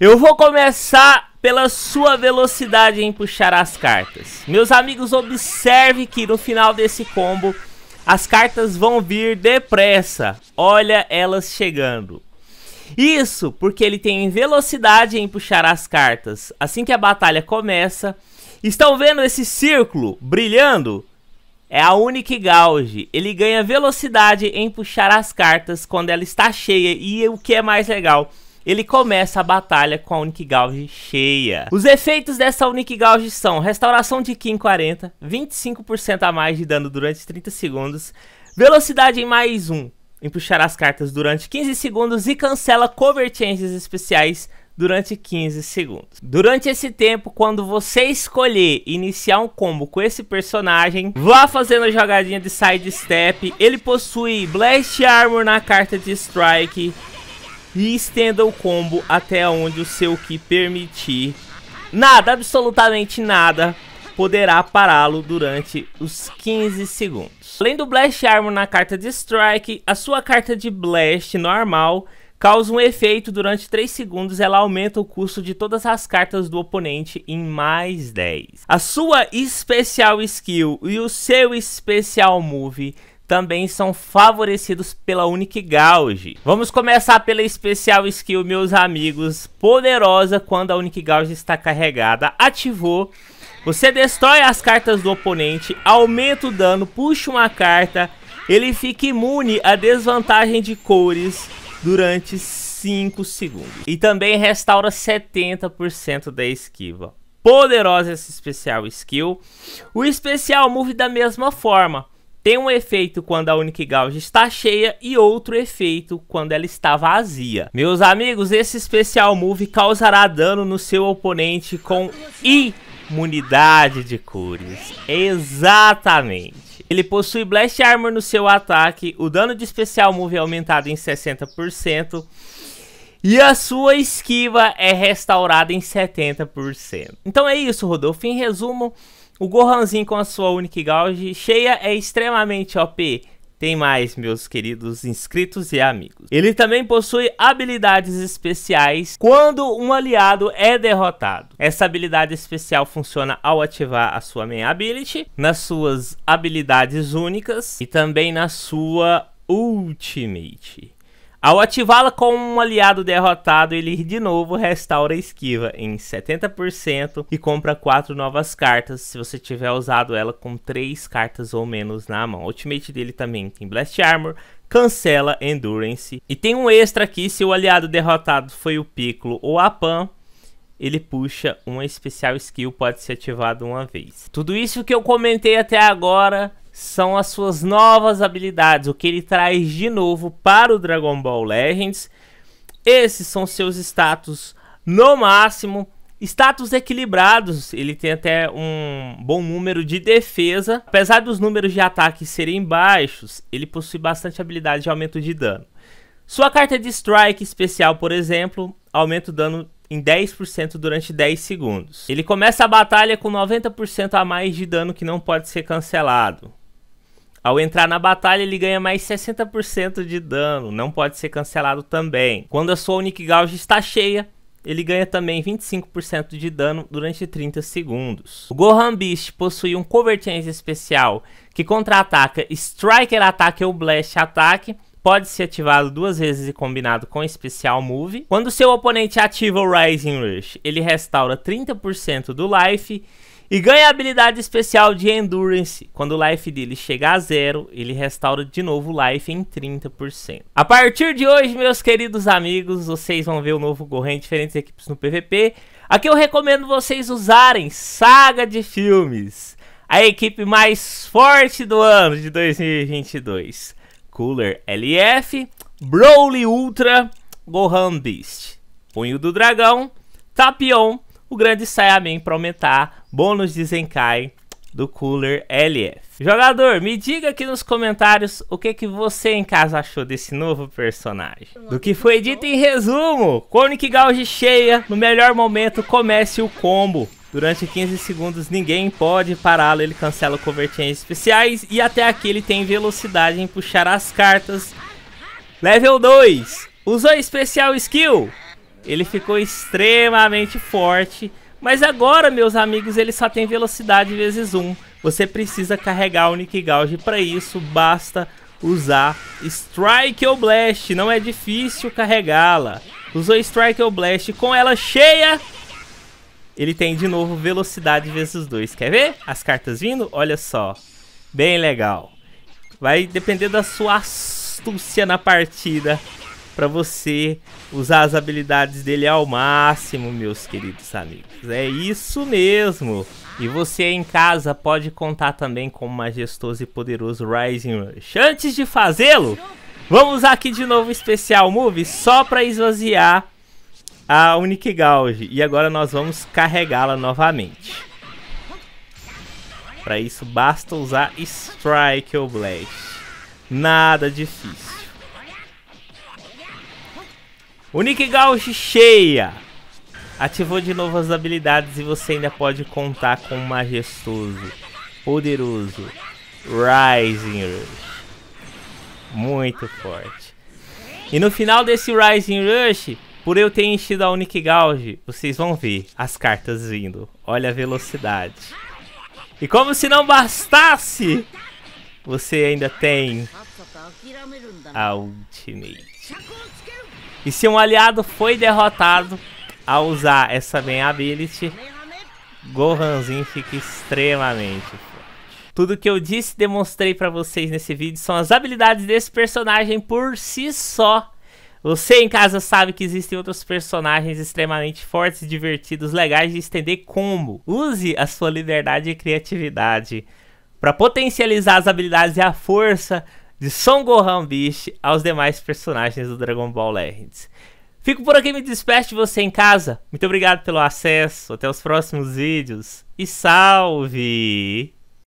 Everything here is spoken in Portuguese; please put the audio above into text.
Eu vou começar pela sua velocidade em puxar as cartas. Meus amigos, observe que no final desse combo as cartas vão vir depressa. Olha elas chegando. Isso porque ele tem velocidade em puxar as cartas. Assim que a batalha começa, estão vendo esse círculo brilhando? É a Unique Gauge. Ele ganha velocidade em puxar as cartas quando ela está cheia. E o que é mais legal, ele começa a batalha com a Unique Gauge cheia. Os efeitos dessa Unique Gauge são restauração de Ki em 40, 25% a mais de dano durante 30 segundos, velocidade em mais 1 em puxar as cartas durante 15 segundos e cancela cover changes especiais durante 15 segundos. Durante esse tempo, quando você escolher iniciar um combo com esse personagem, vá fazendo a jogadinha de side step. Ele possui Blast Armor na carta de Strike, e estenda o combo até onde o seu Ki permitir. Nada, absolutamente nada, poderá pará-lo durante os 15 segundos. Além do Blast Armor na carta de Strike, a sua carta de Blast normal causa um efeito durante 3 segundos, ela aumenta o custo de todas as cartas do oponente em mais 10. A sua especial skill e o seu especial move também são favorecidos pela Unique Gauge. Vamos começar pela especial skill, meus amigos, poderosa quando a Unique Gauge está carregada. Ativou, você destrói as cartas do oponente, aumenta o dano, puxa uma carta, ele fica imune à desvantagem de cores durante 5 segundos. E também restaura 70% da esquiva. Poderosa essa especial skill. O especial move da mesma forma tem um efeito quando a Unique Gauge está cheia e outro efeito quando ela está vazia. Meus amigos, esse especial move causará dano no seu oponente com imunidade de cores. Exatamente. Ele possui Blast Armor no seu ataque, o dano de especial move é aumentado em 60%. E a sua esquiva é restaurada em 70%. Então é isso, Rodolfo. Em resumo, o Gohanzinho com a sua Unique Gauge cheia é extremamente OP. Tem mais, meus queridos inscritos e amigos. Ele também possui habilidades especiais quando um aliado é derrotado. Essa habilidade especial funciona ao ativar a sua main ability, nas suas habilidades únicas e também na sua ultimate. Ao ativá-la com um aliado derrotado, ele de novo restaura a esquiva em 70% e compra 4 novas cartas se você tiver usado ela com 3 cartas ou menos na mão. O ultimate dele também tem Blast Armor, cancela Endurance. E tem um extra aqui, se o aliado derrotado foi o Piccolo ou a Pan, ele puxa uma especial skill, pode ser ativado uma vez. Tudo isso que eu comentei até agora são as suas novas habilidades, o que ele traz de novo para o Dragon Ball Legends. Esses são seus status no máximo. Status equilibrados, ele tem até um bom número de defesa. Apesar dos números de ataque serem baixos, ele possui bastante habilidade de aumento de dano. Sua carta de Strike especial, por exemplo, aumenta o dano em 10% durante 10 segundos. Ele começa a batalha com 90% a mais de dano que não pode ser cancelado. Ao entrar na batalha, ele ganha mais 60% de dano, não pode ser cancelado também. Quando a sua Unique Gauge está cheia, ele ganha também 25% de dano durante 30 segundos. O Gohan Beast possui um Cover Change especial que contra-ataca Striker Ataque ou Blast Ataque, pode ser ativado duas vezes e combinado com especial move. Quando seu oponente ativa o Rising Rush, ele restaura 30% do life e ganha a habilidade especial de Endurance. Quando o life dele chega a zero, ele restaura de novo o life em 30%. A partir de hoje, meus queridos amigos, vocês vão ver o novo Gohan em diferentes equipes no PVP. Aqui eu recomendo vocês usarem Saga de Filmes, a equipe mais forte do ano de 2022. Cooler LF, Broly Ultra, Gohan Beast, Punho do Dragão, Tapion, o grande Saiyaman para aumentar bônus de Zenkai do Cooler LF. Jogador, me diga aqui nos comentários o que, que você em casa achou desse novo personagem. Do que foi dito em resumo, Conic Gauge cheia, no melhor momento comece o combo. Durante 15 segundos ninguém pode pará-lo, ele cancela convertências especiais e até aqui ele tem velocidade em puxar as cartas. Level 2, usou especial skill, ele ficou extremamente forte. Mas agora, meus amigos, ele só tem velocidade vezes 1. Você precisa carregar o Nick Gauge para isso, basta usar Strike ou Blast. Não é difícil carregá-la. Usou Strike ou Blast com ela cheia. Ele tem de novo velocidade vezes 2. Quer ver as cartas vindo? Olha só. Bem legal. Vai depender da sua astúcia na partida para você usar as habilidades dele ao máximo, meus queridos amigos. É isso mesmo. E você em casa pode contar também com o majestoso e poderoso Rising Rush. Antes de fazê-lo, vamos aqui de novo o Special Move só para esvaziar a Unique Gauge. E agora nós vamos carregá-la novamente. Para isso basta usar Strike ou Blast. Nada difícil. Unique Gauge cheia. Ativou de novo as habilidades e você ainda pode contar com o majestoso, poderoso Rising Rush. Muito forte. E no final desse Rising Rush, por eu ter enchido a Unique Gauge, vocês vão ver as cartas vindo. Olha a velocidade. E como se não bastasse, você ainda tem a Ultimate. E se um aliado foi derrotado ao usar essa main ability, Gohanzinho fica extremamente forte. Tudo que eu disse e demonstrei para vocês nesse vídeo são as habilidades desse personagem por si só. Você em casa sabe que existem outros personagens extremamente fortes, divertidos, legais de estender combo. Use a sua liberdade e criatividade para potencializar as habilidades e a força de Son Gohan Beast aos demais personagens do Dragon Ball Legends. Fico por aqui, me despeço de você em casa. Muito obrigado pelo acesso, até os próximos vídeos e salve!